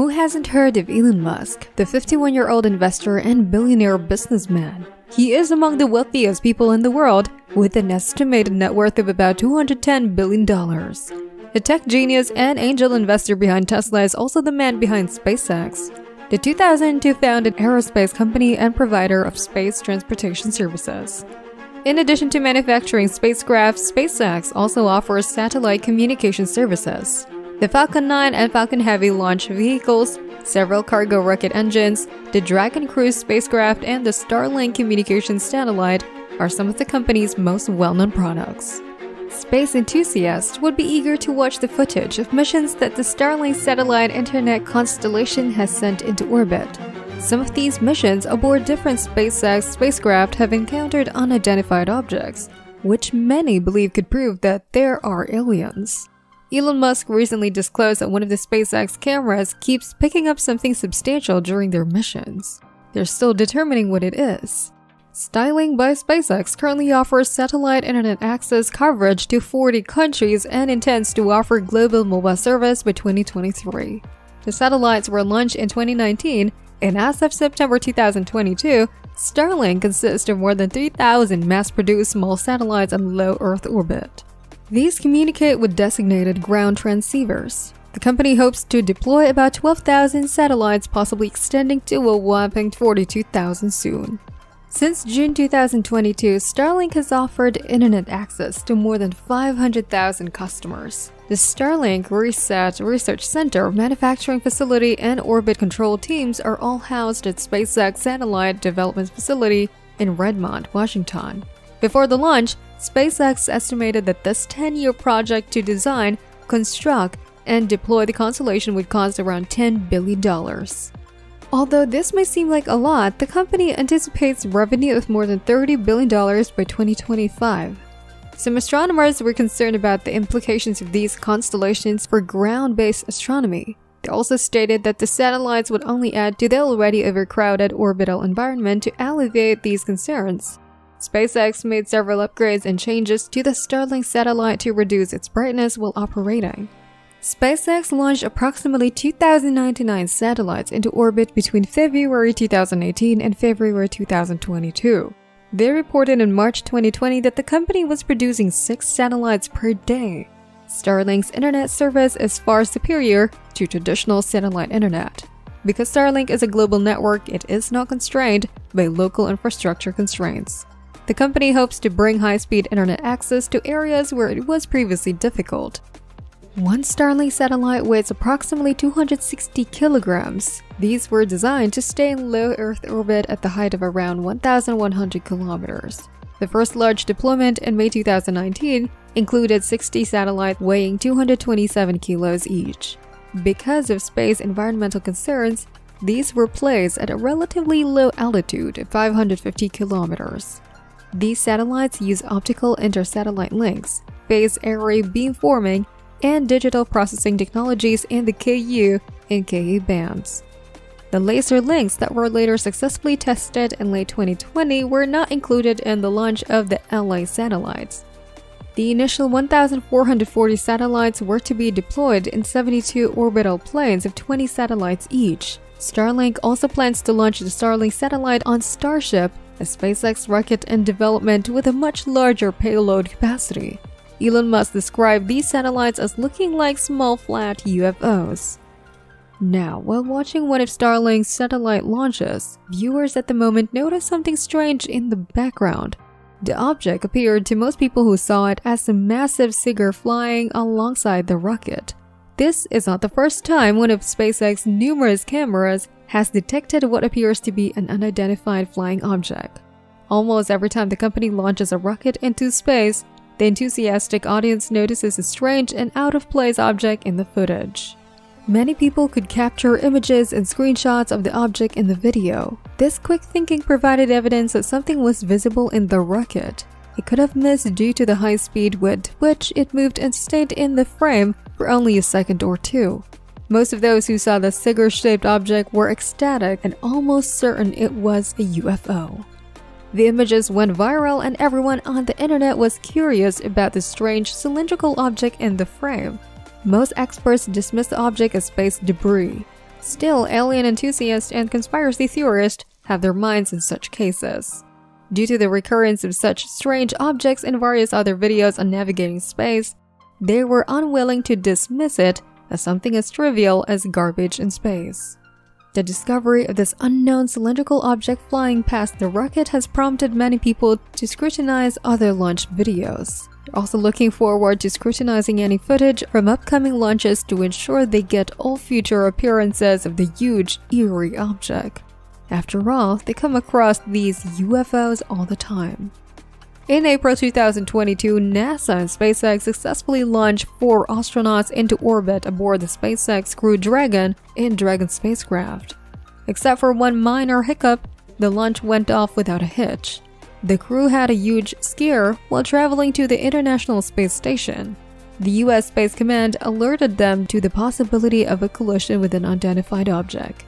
Who hasn't heard of Elon Musk, the 51 year old investor and billionaire businessman? He is among the wealthiest people in the world, with an estimated net worth of about $210 billion. The tech genius and angel investor behind Tesla is also the man behind SpaceX, the 2002 founded aerospace company and provider of space transportation services. In addition to manufacturing spacecraft, SpaceX also offers satellite communication services. The Falcon 9 and Falcon Heavy launch vehicles, several cargo rocket engines, the Dragon Cruise spacecraft, and the Starlink communications satellite are some of the company's most well-known products. Space enthusiasts would be eager to watch the footage of missions that the Starlink satellite internet constellation has sent into orbit. Some of these missions aboard different SpaceX spacecraft have encountered unidentified objects, which many believe could prove that there are aliens. Elon Musk recently disclosed that one of the SpaceX cameras keeps picking up something substantial during their missions. They're still determining what it is. Starlink by SpaceX currently offers satellite internet access coverage to 40 countries and intends to offer global mobile service by 2023. The satellites were launched in 2019, and as of September 2022, Starlink consists of more than 3,000 mass-produced small satellites in low Earth orbit. These communicate with designated ground transceivers. The company hopes to deploy about 12,000 satellites, possibly extending to a whopping 42,000 soon. Since June 2022, Starlink has offered internet access to more than 500,000 customers. The Starlink Reset Research Center, manufacturing facility, and orbit control teams are all housed at SpaceX Satellite Development Facility in Redmond, Washington. Before the launch, SpaceX estimated that this 10 year project to design, construct, and deploy the constellation would cost around $10 billion. Although this may seem like a lot, the company anticipates revenue of more than $30 billion by 2025. Some astronomers were concerned about the implications of these constellations for ground based astronomy. They also stated that the satellites would only add to the already overcrowded orbital environment to alleviate these concerns. SpaceX made several upgrades and changes to the Starlink satellite to reduce its brightness while operating. SpaceX launched approximately 2,099 satellites into orbit between February 2018 and February 2022. They reported in March 2020 that the company was producing 6 satellites per day. Starlink's internet service is far superior to traditional satellite internet. Because Starlink is a global network, it is not constrained by local infrastructure constraints. The company hopes to bring high-speed internet access to areas where it was previously difficult. One Starlink satellite weighs approximately 260 kilograms. These were designed to stay in low Earth orbit at the height of around 1,100 kilometers. The first large deployment in May 2019 included 60 satellites weighing 227 kilos each. Because of space environmental concerns, these were placed at a relatively low altitude of 550 kilometers. These satellites use optical intersatellite links, phase array beamforming, and digital processing technologies in the Ku and Ka bands. The laser links that were later successfully tested in late 2020 were not included in the launch of the LA satellites. The initial 1,440 satellites were to be deployed in 72 orbital planes of 20 satellites each. Starlink also plans to launch the Starlink satellite on Starship a SpaceX rocket in development with a much larger payload capacity. Elon Musk described these satellites as looking like small flat UFOs. Now, while watching one of Starlink's satellite launches, viewers at the moment noticed something strange in the background. The object appeared to most people who saw it as a massive cigar flying alongside the rocket. This is not the first time one of SpaceX's numerous cameras has detected what appears to be an unidentified flying object. Almost every time the company launches a rocket into space, the enthusiastic audience notices a strange and out-of-place object in the footage. Many people could capture images and screenshots of the object in the video. This quick thinking provided evidence that something was visible in the rocket. It could have missed due to the high speed with which it moved and stayed in the frame for only a second or two. Most of those who saw the cigar-shaped object were ecstatic and almost certain it was a UFO. The images went viral and everyone on the internet was curious about the strange cylindrical object in the frame. Most experts dismissed the object as space debris. Still, alien enthusiasts and conspiracy theorists have their minds in such cases. Due to the recurrence of such strange objects in various other videos on navigating space, they were unwilling to dismiss it as something as trivial as garbage in space. The discovery of this unknown cylindrical object flying past the rocket has prompted many people to scrutinize other launch videos. They're also looking forward to scrutinizing any footage from upcoming launches to ensure they get all future appearances of the huge, eerie object. After all, they come across these UFOs all the time. In April 2022, NASA and SpaceX successfully launched four astronauts into orbit aboard the SpaceX Crew Dragon and Dragon spacecraft. Except for one minor hiccup, the launch went off without a hitch. The crew had a huge scare while traveling to the International Space Station. The US Space Command alerted them to the possibility of a collision with an unidentified object.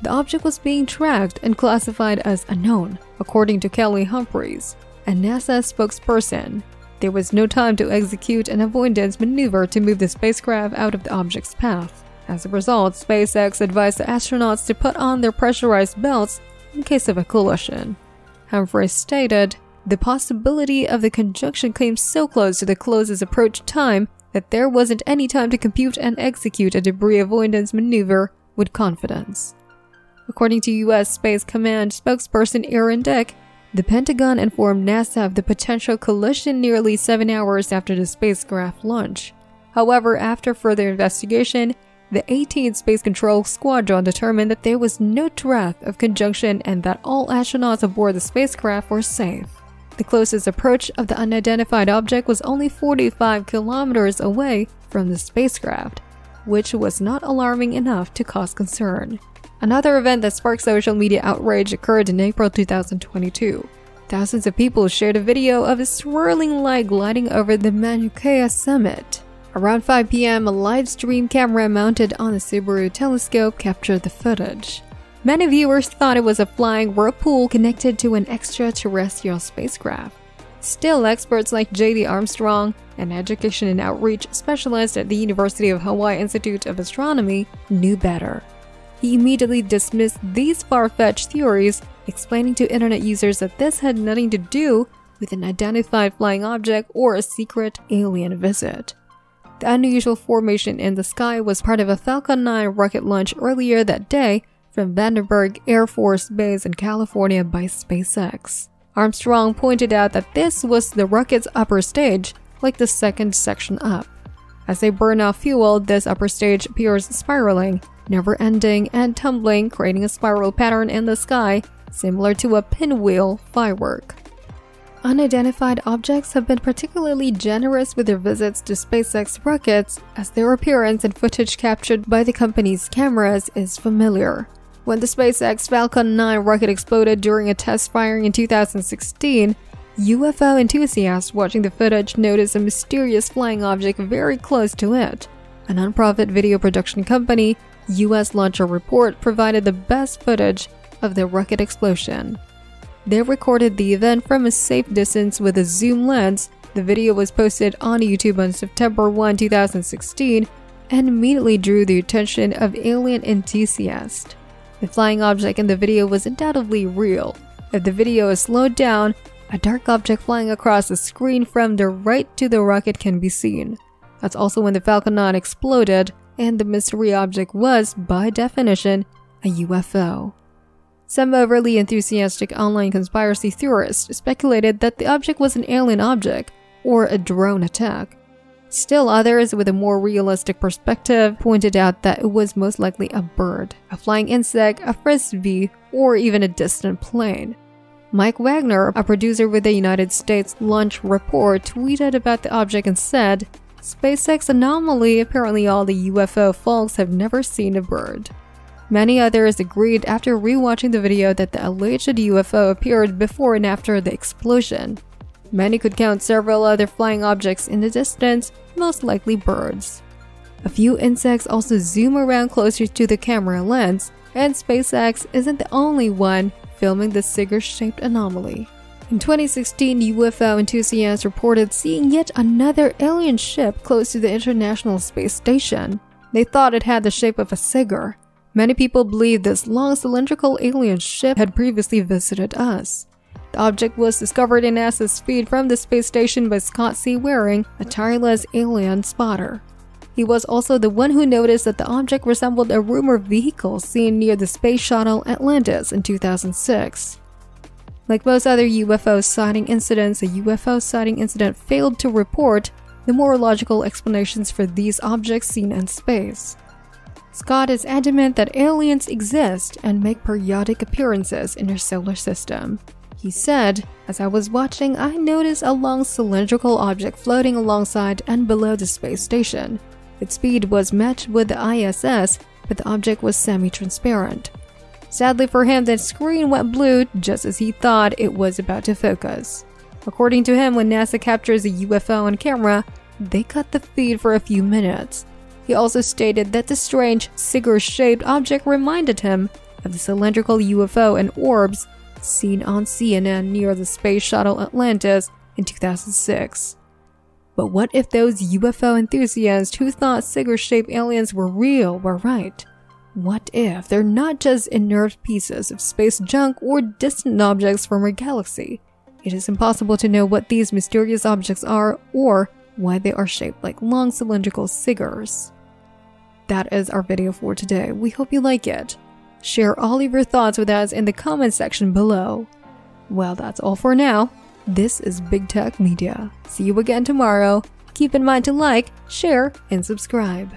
The object was being tracked and classified as unknown, according to Kelly Humphreys, a NASA spokesperson. There was no time to execute an avoidance maneuver to move the spacecraft out of the object's path. As a result, SpaceX advised the astronauts to put on their pressurized belts in case of a collision. Humphreys stated, the possibility of the conjunction came so close to the closest approach time that there wasn't any time to compute and execute a debris avoidance maneuver with confidence. According to U.S. Space Command spokesperson Aaron Dick, the Pentagon informed NASA of the potential collision nearly seven hours after the spacecraft launch. However, after further investigation, the 18th Space Control Squadron determined that there was no threat of conjunction and that all astronauts aboard the spacecraft were safe. The closest approach of the unidentified object was only 45 kilometers away from the spacecraft, which was not alarming enough to cause concern. Another event that sparked social media outrage occurred in April 2022. Thousands of people shared a video of a swirling light gliding over the Mauna Kea summit. Around 5 p.m., a live stream camera mounted on a Subaru telescope captured the footage. Many viewers thought it was a flying whirlpool connected to an extraterrestrial spacecraft. Still, experts like J.D. Armstrong, an education and outreach specialist at the University of Hawaii Institute of Astronomy, knew better. He immediately dismissed these far-fetched theories, explaining to internet users that this had nothing to do with an identified flying object or a secret alien visit. The unusual formation in the sky was part of a Falcon 9 rocket launch earlier that day from Vandenberg Air Force Base in California by SpaceX. Armstrong pointed out that this was the rocket's upper stage, like the second section up. As they burn off fuel, this upper stage appears spiraling, never ending and tumbling, creating a spiral pattern in the sky, similar to a pinwheel firework. Unidentified objects have been particularly generous with their visits to SpaceX rockets, as their appearance and footage captured by the company's cameras is familiar. When the SpaceX Falcon 9 rocket exploded during a test firing in 2016, UFO enthusiasts watching the footage noticed a mysterious flying object very close to it. A nonprofit video production company US Launch Report provided the best footage of the rocket explosion. They recorded the event from a safe distance with a zoom lens. The video was posted on YouTube on September 1, 2016, and immediately drew the attention of alien enthusiasts. The flying object in the video was undoubtedly real. If the video is slowed down, a dark object flying across the screen from the right to the rocket can be seen. That's also when the Falcon 9 exploded, and the mystery object was, by definition, a UFO. Some overly enthusiastic online conspiracy theorists speculated that the object was an alien object or a drone attack. Still others, with a more realistic perspective, pointed out that it was most likely a bird, a flying insect, a frisbee, or even a distant plane. Mike Wagner, a producer with the United States Launch Report, tweeted about the object and said, SpaceX anomaly, apparently all the UFO folks have never seen a bird. Many others agreed after rewatching the video that the alleged UFO appeared before and after the explosion. Many could count several other flying objects in the distance, most likely birds. A few insects also zoom around closer to the camera lens, and SpaceX isn't the only one filming the cigar-shaped anomaly. In 2016, UFO enthusiasts reported seeing yet another alien ship close to the International Space Station. They thought it had the shape of a cigar. Many people believe this long cylindrical alien ship had previously visited us. The object was discovered in NASA's feed from the space station by Scott C. Waring, a tireless alien spotter. He was also the one who noticed that the object resembled a rumored vehicle seen near the space shuttle Atlantis in 2006. Like most other UFO sighting incidents, a UFO sighting incident failed to report the more logical explanations for these objects seen in space. Scott is adamant that aliens exist and make periodic appearances in our solar system. He said, As I was watching, I noticed a long cylindrical object floating alongside and below the space station. Its speed was matched with the ISS, but the object was semi transparent. Sadly for him, the screen went blue just as he thought it was about to focus. According to him, when NASA captures a UFO on camera, they cut the feed for a few minutes. He also stated that the strange, cigar shaped object reminded him of the cylindrical UFO and orbs seen on CNN near the space shuttle Atlantis in 2006. But what if those UFO enthusiasts who thought cigar shaped aliens were real were right? What if they're not just inert pieces of space junk or distant objects from our galaxy? It is impossible to know what these mysterious objects are or why they are shaped like long cylindrical cigars. That is our video for today. We hope you like it. Share all of your thoughts with us in the comment section below. Well, that's all for now. This is Big Tech Media. See you again tomorrow. Keep in mind to like, share, and subscribe.